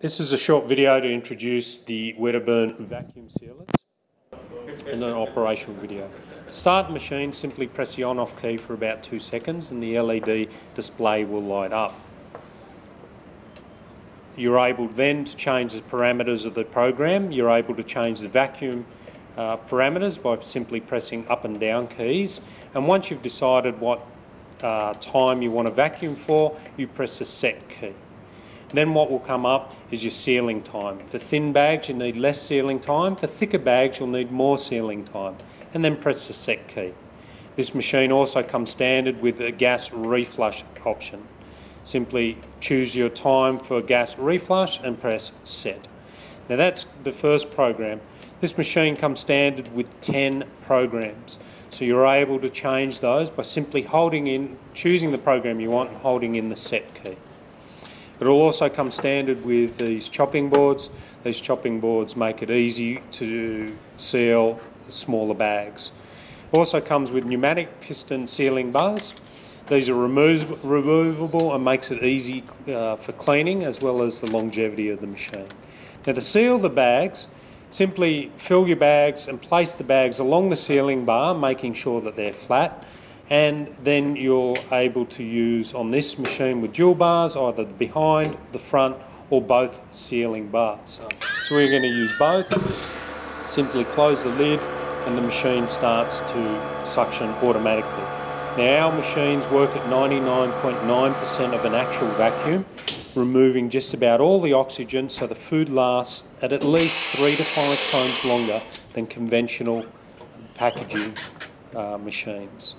This is a short video to introduce the Wedderburn vacuum sealers and an operational video. To start the machine, simply press the on off key for about two seconds and the LED display will light up. You're able then to change the parameters of the program. You're able to change the vacuum uh, parameters by simply pressing up and down keys. And once you've decided what uh, time you want to vacuum for, you press the set key. Then what will come up is your sealing time. For thin bags, you need less sealing time. For thicker bags, you'll need more sealing time. And then press the set key. This machine also comes standard with a gas reflush option. Simply choose your time for gas reflush and press set. Now that's the first program. This machine comes standard with 10 programs. So you're able to change those by simply holding in, choosing the program you want and holding in the set key. It'll also come standard with these chopping boards. These chopping boards make it easy to seal smaller bags. Also comes with pneumatic piston sealing bars. These are removable and makes it easy uh, for cleaning as well as the longevity of the machine. Now to seal the bags, simply fill your bags and place the bags along the sealing bar, making sure that they're flat and then you're able to use on this machine with dual bars either behind, the front or both sealing bars. So we're going to use both. Simply close the lid and the machine starts to suction automatically. Now our machines work at 99.9% of an actual vacuum, removing just about all the oxygen so the food lasts at at least three to five times longer than conventional packaging uh, machines.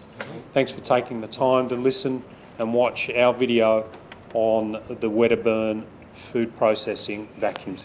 Thanks for taking the time to listen and watch our video on the Wedderburn food processing vacuum